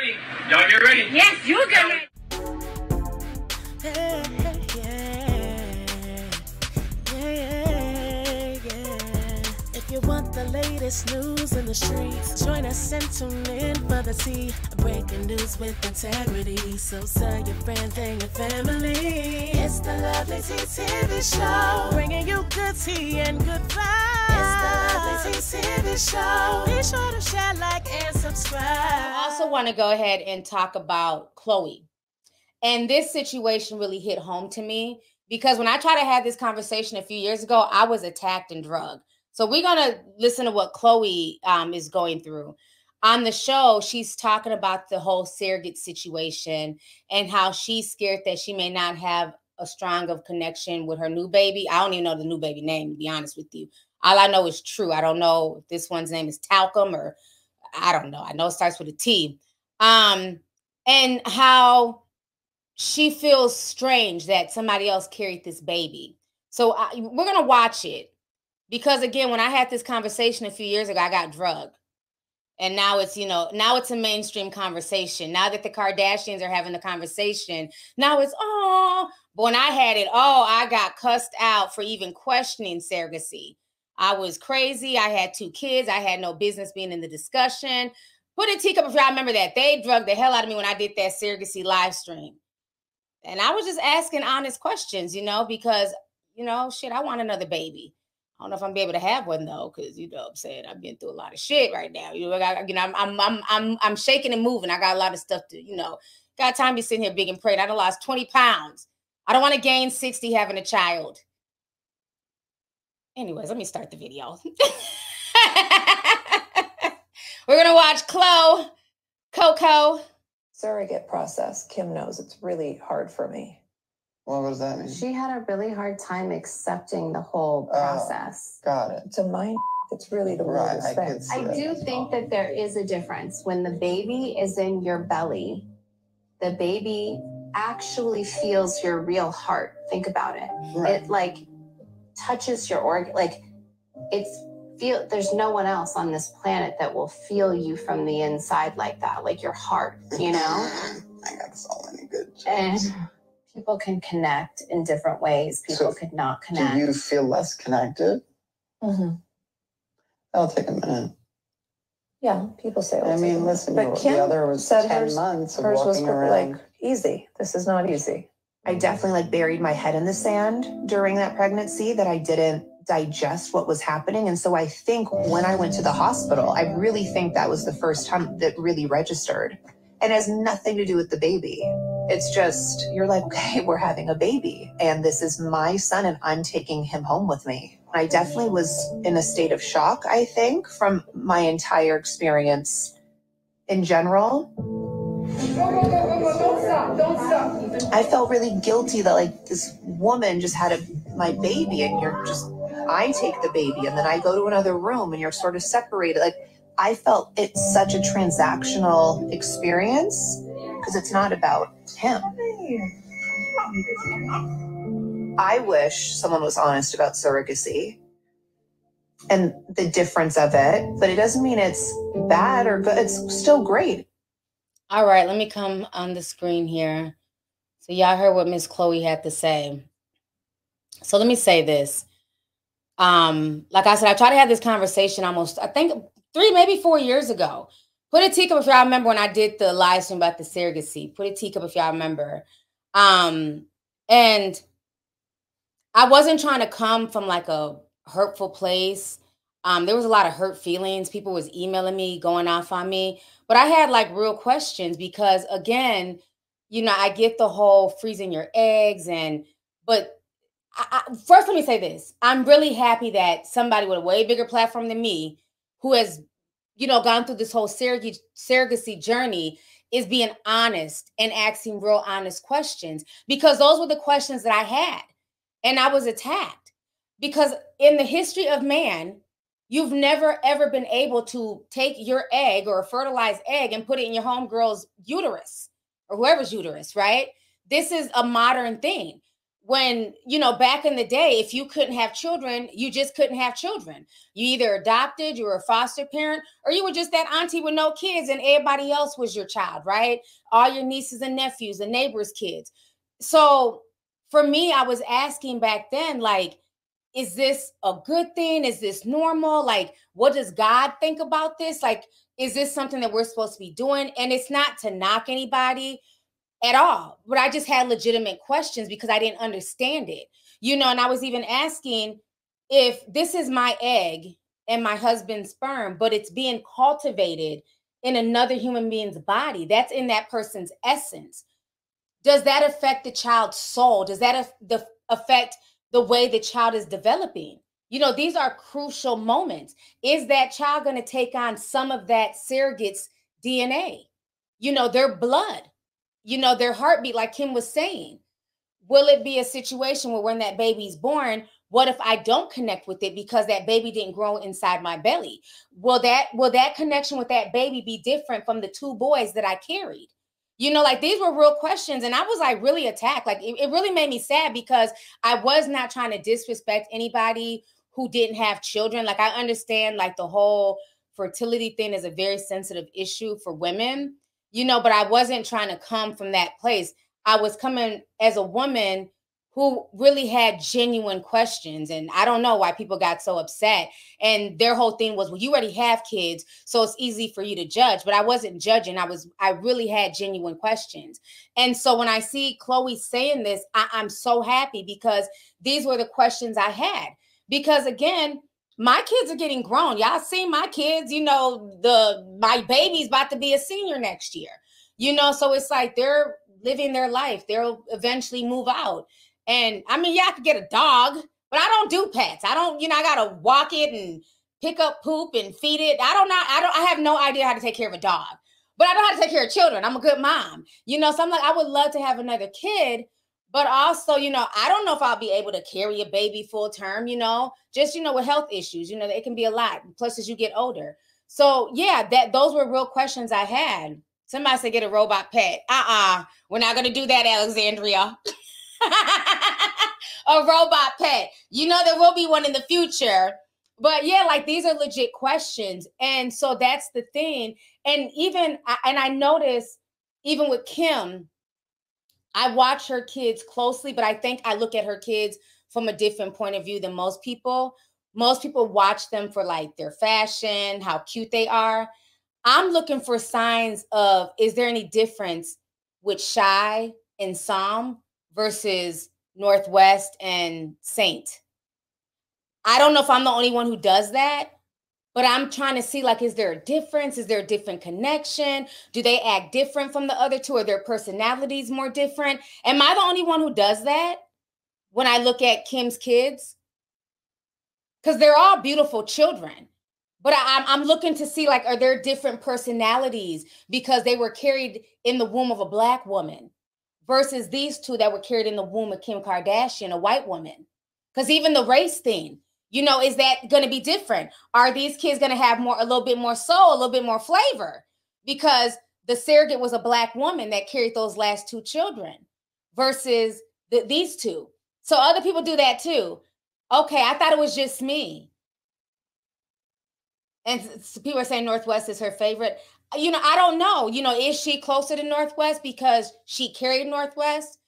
ready. Y'all get ready. Yes, you get ready. Hey, yeah, yeah, yeah. If you want the latest news in the streets, join us and tune in for the tea. Breaking news with integrity. So tell your friends and your family. It's the Lovelyti TV Show. Bringing you good tea and good vibes. It's the Lovelyti TV Show. Be sure to share, like, and subscribe. I also want to go ahead and talk about Khloe. And this situation really hit home to me because when I tried to have this conversation a few years ago, I was attacked and drugged. So we're gonna listen to what Khloe um, is going through. On the show, she's talking about the whole surrogate situation and how she's scared that she may not have a strong of connection with her new baby. I don't even know the new baby name, to be honest with you. All I know is true. I don't know if this one's name is Talcum or I don't know. I know it starts with a T. Um, and how she feels strange that somebody else carried this baby. So I, we're gonna watch it because again, when I had this conversation a few years ago, I got drugged, and now it's you know now it's a mainstream conversation. Now that the Kardashians are having the conversation, now it's oh. But when I had it, oh, I got cussed out for even questioning surrogacy. I was crazy. I had two kids. I had no business being in the discussion. Put a teacup if y'all remember that. They drugged the hell out of me when I did that surrogacy live stream. And I was just asking honest questions, you know, because, you know, shit, I want another baby. I don't know if I'm be able to have one though, because you know I'm saying I've been through a lot of shit right now. You know, I you know, I'm I'm I'm I'm I'm shaking and moving. I got a lot of stuff to, you know, got time to be sitting here big and praying. I done lost 20 pounds. I don't want to gain 60 having a child. Anyways, let me start the video. We're gonna watch Khloe, Coco, surrogate process. Kim knows it's really hard for me. Well, What does that mean? She had a really hard time accepting the whole Oh. process. Got it. It's a mind. It's really the Right, weirdest I thing. I do think well. that there is a difference when the baby is in your belly. The baby actually feels your real heart. Think about it. Right. It like touches your organ. Like it's feel. There's no one else on this planet that will feel you from the inside like that, like your heart. You know. I got so many good and people can connect in different ways. People So, could not connect Do you feel less connected? mm-hmm. That'll take a minute. Yeah, people say. I mean, listen, minute. the other was said 10 hers- months of hers was walking qu- around. like easy. This is not easy. I definitely like buried my head in the sand during that pregnancy that I didn't digest what was happening. And so I think when I went to the hospital, I really think that was the first time that really registered. And has nothing to do with the baby. It's just, you're like, okay, we're having a baby and this is my son and I'm taking him home with me. I definitely was in a state of shock, I think, from my entire experience in general. I felt really guilty that like this woman just had a my baby and you're just I take the baby and then I go to another room and you're sort of separated. Like I felt it's such a transactional experience because it's not about him. I wish someone was honest about surrogacy and the difference of it, but it doesn't mean it's bad or good. It's still great. All right, let me come on the screen here. So y'all heard what Miss Khloe had to say. So let me say this. Um, like I said, I tried to have this conversation almost, I think three, maybe four years ago. Put a teacup if y'all remember when I did the live stream about the surrogacy. Put a teacup if y'all remember. Um, and I wasn't trying to come from like a hurtful place. Um, there was a lot of hurt feelings. People was emailing me, going off on me. But I had like real questions because again, you know, I get the whole freezing your eggs and but I, I, first let me say this. I'm really happy that somebody with a way bigger platform than me who has you know gone through this whole surrogacy, surrogacy journey is being honest and asking real honest questions because those were the questions that I had and I was attacked because in the history of man You've never ever been able to take your egg or a fertilized egg and put it in your homegirl's uterus or whoever's uterus, right? This is a modern thing. when you know back in the day if you couldn't have children you just couldn't have children. You either adopted you were a foster parent or you were just that auntie with no kids and everybody else was your child right? All your nieces and nephews the neighbors kids. So for me i was asking back then like is this a good thing? Is this normal? Like what does god think about this? Like is this something that we're supposed to be doing and it's not to knock anybody at all. But I just had legitimate questions because I didn't understand it. You know, and I was even asking if this is my egg and my husband's sperm, but it's being cultivated in another human being's body, that's in that person's essence. Does that affect the child's soul? Does that affect the way the child is developing? You know, these are crucial moments. Is that child going to take on some of that surrogate's DNA? You know, their blood you know, their heartbeat, like Kim was saying. Will it be a situation where when that baby's born, what if I don't connect with it because that baby didn't grow inside my belly? Will that will that connection with that baby be different from the two boys that I carried? You know, like these were real questions, and I was like really attacked. Like it, it really made me sad because I was not trying to disrespect anybody who didn't have children. Like I understand like the whole fertility thing is a very sensitive issue for women you know, but I wasn't trying to come from that place. I was coming as a woman who really had genuine questions. And I don't know why people got so upset. And their whole thing was, well, you already have kids, so it's easy for you to judge. But I wasn't judging. I was, I really had genuine questions. And so when I see Khloe saying this, I, I'm so happy because these were the questions I had. Because again, my kids are getting grown. Y'all see my kids, you know, the my baby's about to be a senior next year. You know, so it's like they're living their life. They'll eventually move out. And I mean, yeah, I could get a dog, but I don't do pets. I don't, you know, I gotta walk it and pick up poop and feed it. I don't know, I don't I have no idea how to take care of a dog, but I know how to take care of children. I'm a good mom, you know. So I'm like, I would love to have another kid, but also, you know, I don't know if I'll be able to carry a baby full term, you know, just, you know, with health issues, you know, it can be a lot. Plus, as you get older. So, yeah, that those were real questions I had. Somebody said get a robot pet. Uh uh-uh, uh, we are not going to do that, Alexandria. a robot pet. You know, there will be one in the future. But yeah, like these are legit questions. And so that's the thing. And even, and I noticed even with Kim, I watch her kids closely, but I think I look at her kids from a different point of view than most people. Most people watch them for like their fashion, how cute they are. I'm looking for signs of is there any difference with Chi and Psalm versus Northwest and Saint? I don't know if I'm the only one who does that, but I'm trying to see like, is there a difference? Is there a different connection? Do they act different from the other two? Are their personalities more different? Am I the only one who does that when I look at Kim's kids? Because they're all beautiful children. But I, I'm looking to see like, are there different personalities because they were carried in the womb of a black woman versus these two that were carried in the womb of Kim Kardashian, a white woman? Because even the race thing, you know, is that going to be different? Are these kids going to have more, a little bit more soul, a little bit more flavor? Because the surrogate was a black woman that carried those last two children versus the, these two. So other people do that too. Okay, I thought it was just me. And people are saying Northwest is her favorite. You know, I don't know. You know, is she closer to Northwest because she carried North West?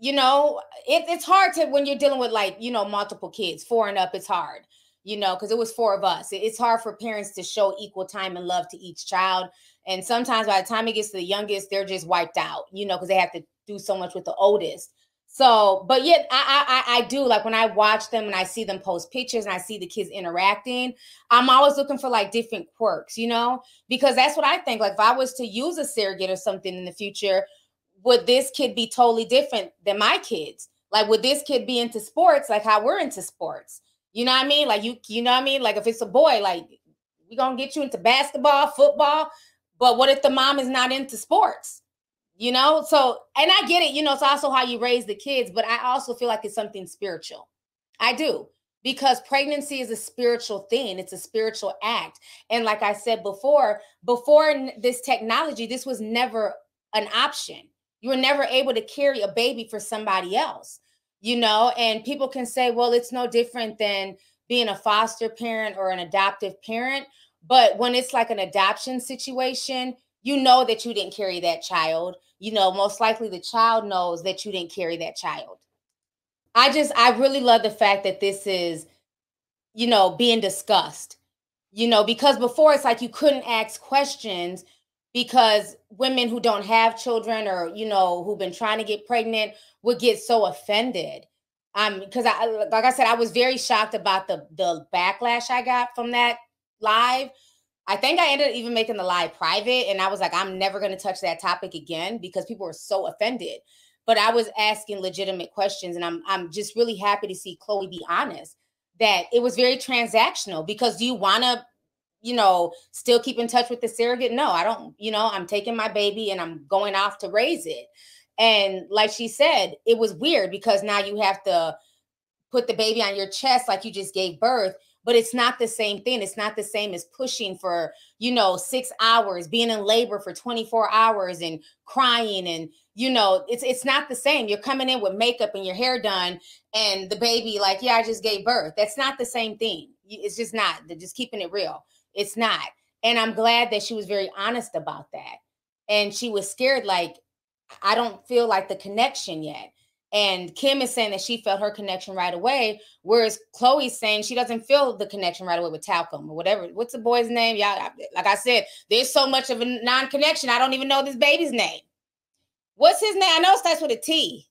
You know, it, it's hard to when you're dealing with like, you know, multiple kids, four and up, it's hard, you know, because it was four of us. It's hard for parents to show equal time and love to each child. And sometimes by the time it gets to the youngest, they're just wiped out, you know, because they have to do so much with the oldest. So, but yet I, I I do like when I watch them and I see them post pictures and I see the kids interacting, I'm always looking for like different quirks, you know, because that's what I think. Like if I was to use a surrogate or something in the future, would this kid be totally different than my kids? Like, would this kid be into sports like how we're into sports? You know what I mean? Like you, you know what I mean? Like if it's a boy, like we gonna get you into basketball, football. But what if the mom is not into sports? You know, so and I get it, you know, it's also how you raise the kids, but I also feel like it's something spiritual. I do because pregnancy is a spiritual thing it's a spiritual act and like i said before before this technology this was never an option you were never able to carry a baby for somebody else. you know, and people can say, well, it's no different than being a foster parent or an adoptive parent. But when it's like an adoption situation, you know that you didn't carry that child. You know, most likely the child knows that you didn't carry that child. I just, I really love the fact that this is, you know, being discussed, you know, because before it's like you couldn't ask questions because women who don't have children or, you know, who've been trying to get pregnant would get so offended. Um, because I, like I said, I was very shocked about the the backlash I got from that live. I think I ended up even making the live private, and I was like, I'm never going to touch that topic again because people were so offended but I was asking legitimate questions, and I'm I'm just really happy to see khloe be honest that it was very transactional. Because do you want to, you know, still keep in touch with the surrogate? No, I don't. You know, I'm taking my baby and I'm going off to raise it. And like she said, it was weird because now you have to put the baby on your chest like you just gave birth but it's not the same thing. It's not the same as pushing for, you know, six hours, being in labor for 24 hours and crying and, you know, it's it's not the same. You're coming in with makeup and your hair done and the baby like, yeah, I just gave birth. That's not the same thing. It's just not. They're just keeping it real. It's not. And I'm glad that she was very honest about that. And she was scared like I don't feel like the connection yet. And Kim is saying that she felt her connection right away, whereas Khloe's saying she doesn't feel the connection right away with Talcum or whatever. What's the boy's name? Y'all, like I said, there's so much of a non-connection. I don't even know this baby's name. What's his name? I know it starts with a T.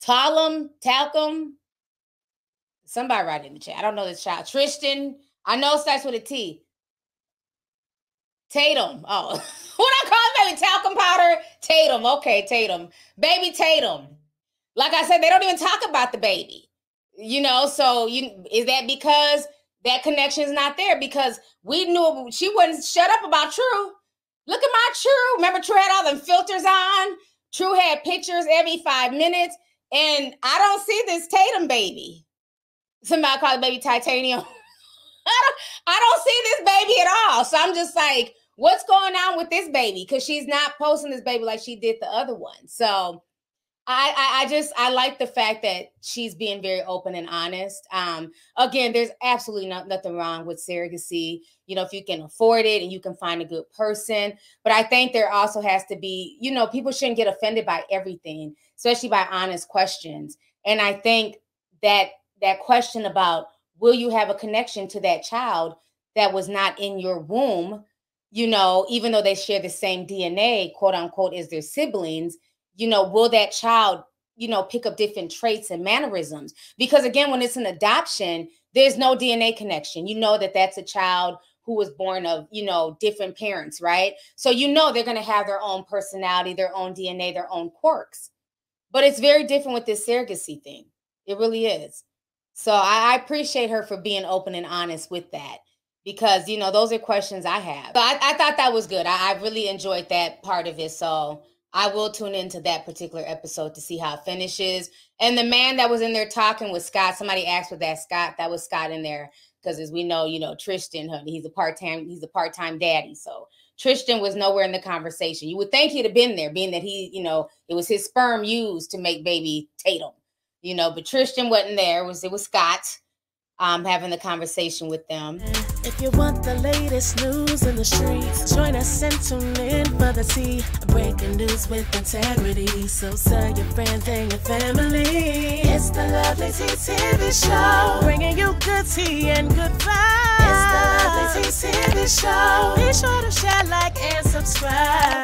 Talum, Talcum. Somebody write in the chat. I don't know this child. Tristan. I know it starts with a T. Tatum. Oh, what I call baby? Talcum powder. Tatum. Okay, Tatum. Baby Tatum. Like I said, they don't even talk about the baby. You know, so you is that because that connection is not there? Because we knew she wouldn't shut up about True. Look at my True. Remember, True had all them filters on. True had pictures every five minutes, and I don't see this Tatum baby. Somebody call the baby titanium. I don't, I don't see this baby at all. So I'm just like, what's going on with this baby? Because she's not posting this baby like she did the other one. So I, I, I just I like the fact that she's being very open and honest. Um, again, there's absolutely not, nothing wrong with surrogacy. You know, if you can afford it and you can find a good person. But I think there also has to be, you know, people shouldn't get offended by everything, especially by honest questions. And I think that that question about will you have a connection to that child that was not in your womb, you know, even though they share the same DNA, quote unquote, as their siblings you know, will that child, you know, pick up different traits and mannerisms? Because again, when it's an adoption, there's no DNA connection. You know that that's a child who was born of, you know, different parents, right? So you know they're going to have their own personality, their own DNA, their own quirks. But it's very different with this surrogacy thing. It really is. So I, appreciate her for being open and honest with that because you know those are questions I have. So I, I thought that was good. I, I really enjoyed that part of it. So I will tune into that particular episode to see how it finishes. And the man that was in there talking with Scott, somebody asked with that Scott, that was Scott in there. Because as we know, you know, Tristan, honey, he's a part-time, he's a part-time daddy. So Tristan was nowhere in the conversation. You would think he'd have been there, being that he, you know, it was his sperm used to make baby Tatum, you know, but Tristan wasn't there. It was it was Scott um, having the conversation with them. If you want the latest news in the streets, join us and tune in for the tea. Breaking news with integrity. So tell your friends and your family. It's the Lovelyti TV Show. Bringing you good tea and good vibes. It's the Lovelyti TV Show. Be sure to share, like, and subscribe.